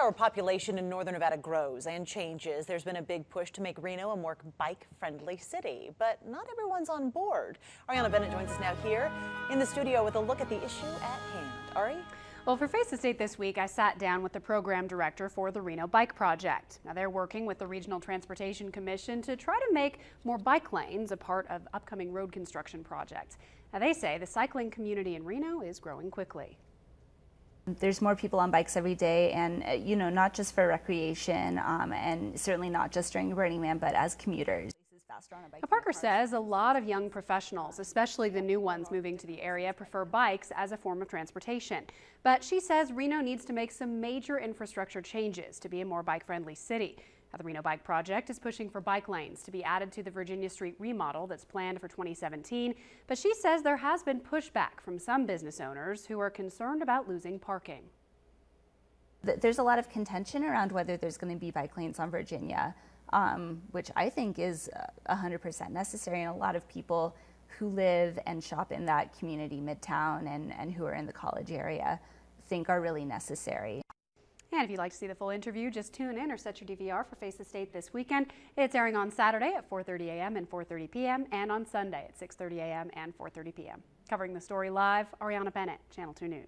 Our population in northern Nevada grows and changes. There's been a big push to make Reno a more bike-friendly city, but not everyone's on board. Ariana Bennett joins us now here in the studio with a look at the issue at hand. Ari? Well, for Face the State this week, I sat down with the program director for the Reno Bike Project. Now, they're working with the Regional Transportation Commission to try to make more bike lanes a part of upcoming road construction projects. Now, they say the cycling community in Reno is growing quickly. There's more people on bikes every day, and uh, you know, not just for recreation, um, and certainly not just during Burning Man, but as commuters. Parker says a lot of young professionals, especially the new ones moving to the area, prefer bikes as a form of transportation. But she says Reno needs to make some major infrastructure changes to be a more bike-friendly city. Now, the Reno Bike Project is pushing for bike lanes to be added to the Virginia Street remodel that's planned for 2017. But she says there has been pushback from some business owners who are concerned about losing parking. There's a lot of contention around whether there's going to be bike lanes on Virginia, um, which I think is 100% necessary. And a lot of people who live and shop in that community midtown and, and who are in the college area think are really necessary. And if you'd like to see the full interview, just tune in or set your DVR for Face the State this weekend. It's airing on Saturday at 4.30 a.m. and 4.30 p.m. and on Sunday at 6.30 a.m. and 4.30 p.m. Covering the story live, Ariana Bennett, Channel 2 News.